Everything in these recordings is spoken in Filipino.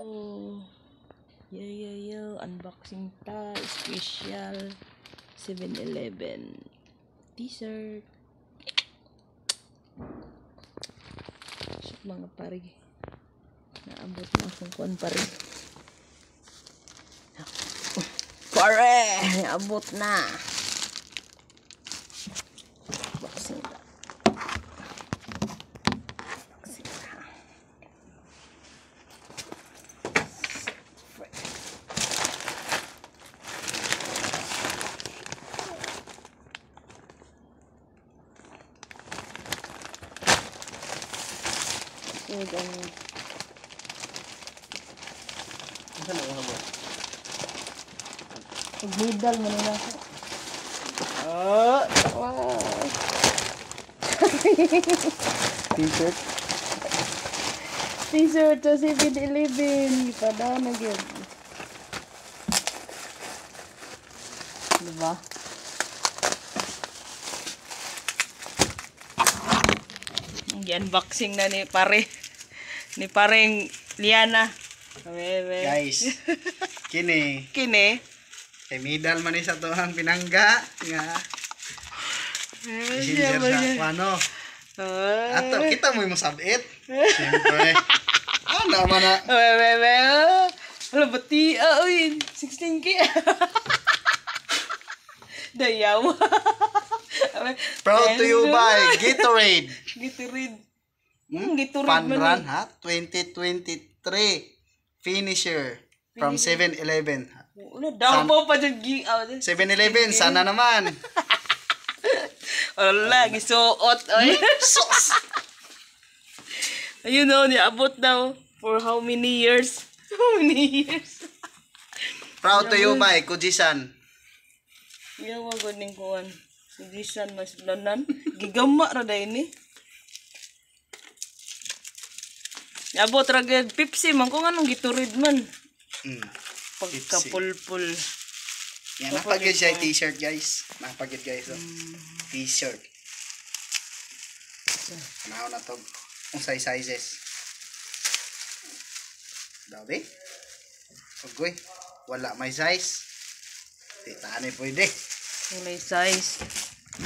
Oh, yo yo yo, unboxing ta, special 7-Eleven t-shirt. Shit, mga pare. Naabot na akong kuan pare. Pare, naabot na. So, ganun. Saan ang habo? Paghidal mo nila ako. Oh, wow. T-shirt? T-shirt sa 7-Eleven. Ipada na yun. Diba? Unboxing na ni pare. Ni pareng Liana. Bebe. Guys, kini. Kini. Kay medal man sa tuhang pinangga nga ginger sa ano. Ato kita mo mo sabit. Siyempre. Ano man na. Bebe. Wala bati. Ah, uy. 16k. Dayaw. Proud to you by Gatorade. Gatorade. Hmm? Gatorade man Panran ha? 2023 finisher from 7-Eleven. Wala, damo pa dyan gi... ah, 7-Eleven, sana naman. Wala, gisuot. Ay. Sos! Ayun o, niabot daw. For how many years? How many years? Proud to you by Kujisan. Yawa ko ning kuwan. Si Jisan mas lanan. Gigama ra day ni. Abot ra gid Pepsi man kung anong giturid man. Mm. Pagkapulpul. Yan, napagod siya t-shirt guys. Napagod guys. Oh. T-shirt. Ano na to? Size sizes. Dabi? Ugoy. Wala may size. Di tani pwede. Kulay size.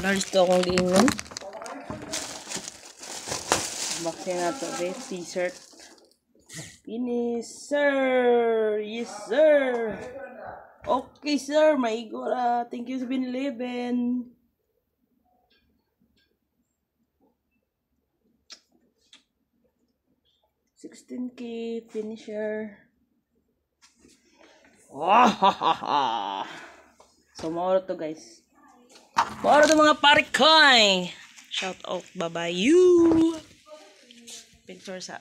Large to akong giingon. Baksin na to, be. T-shirt. Finish, sir! Yes, sir! Okay, sir. Maigo ra. Thank you sa binilibin. Sixteen K finisher. So, mauro to guys. Mauro to mga parikoy. Shout out, bye-bye you. Picture sa